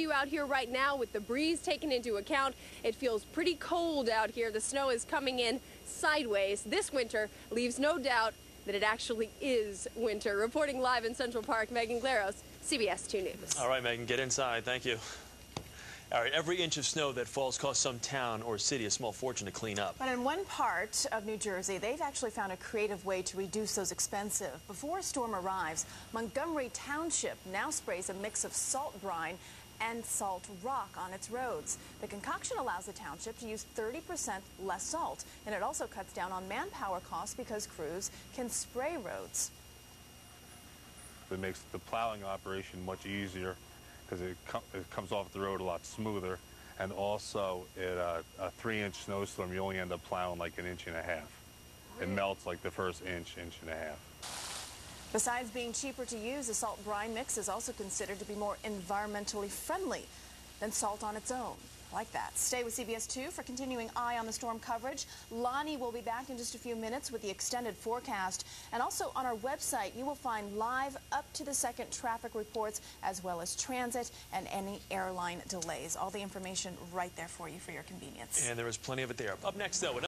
you out here right now with the breeze taken into account. It feels pretty cold out here. The snow is coming in sideways. This winter leaves no doubt that it actually is winter. Reporting live in Central Park, Megan Glaros, CBS 2 News. All right, Megan, get inside. Thank you. All right, every inch of snow that falls costs some town or city a small fortune to clean up. But in one part of New Jersey, they've actually found a creative way to reduce those expensive. Before a storm arrives, Montgomery Township now sprays a mix of salt brine and salt rock on its roads. The concoction allows the township to use 30% less salt, and it also cuts down on manpower costs because crews can spray roads. It makes the plowing operation much easier because it, com it, comes off the road a lot smoother. And also, at uh, a three-inch snowstorm, you only end up plowing like an inch and a half. It melts like the first inch, inch and a half. Besides being cheaper to use, the salt brine mix is also considered to be more environmentally friendly than salt on its own like that. Stay with CBS 2 for continuing Eye on the Storm coverage. Lonnie will be back in just a few minutes with the extended forecast. And also on our website, you will find live up to the second traffic reports as well as transit and any airline delays. All the information right there for you for your convenience. And there is plenty of it there. Up next, though,